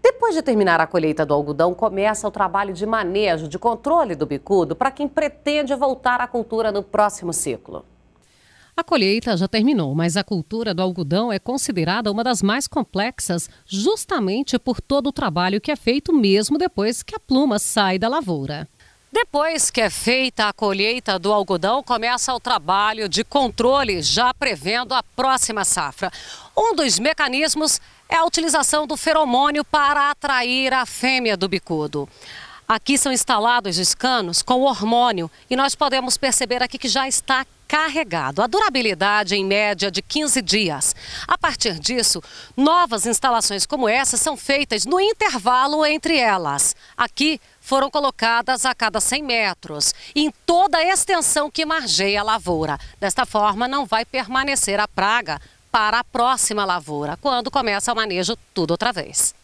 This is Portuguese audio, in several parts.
Depois de terminar a colheita do algodão, começa o trabalho de manejo, de controle do bicudo para quem pretende voltar à cultura no próximo ciclo. A colheita já terminou, mas a cultura do algodão é considerada uma das mais complexas, justamente por todo o trabalho que é feito mesmo depois que a pluma sai da lavoura. Depois que é feita a colheita do algodão, começa o trabalho de controle, já prevendo a próxima safra. Um dos mecanismos é a utilização do feromônio para atrair a fêmea do bicudo. Aqui são instalados os canos com hormônio e nós podemos perceber aqui que já está carregado. A durabilidade em média de 15 dias. A partir disso, novas instalações como essa são feitas no intervalo entre elas. Aqui foram colocadas a cada 100 metros, em toda a extensão que margeia a lavoura. Desta forma, não vai permanecer a praga para a próxima lavoura, quando começa o manejo tudo outra vez.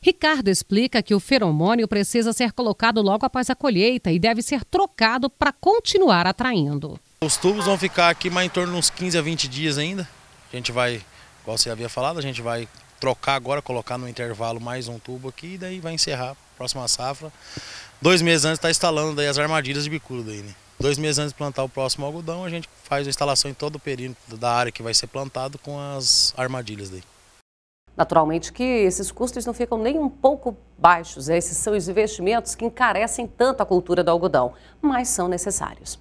Ricardo explica que o feromônio precisa ser colocado logo após a colheita e deve ser trocado para continuar atraindo. Os tubos vão ficar aqui mais em torno de uns 15 a 20 dias ainda. A gente vai, igual você havia falado, a gente vai trocar agora, colocar no intervalo mais um tubo aqui e daí vai encerrar a próxima safra. Dois meses antes está instalando daí as armadilhas de bicudo daí, né? Dois meses antes de plantar o próximo algodão, a gente faz a instalação em todo o perímetro da área que vai ser plantado com as armadilhas daí. Naturalmente que esses custos não ficam nem um pouco baixos. Esses são os investimentos que encarecem tanto a cultura do algodão, mas são necessários.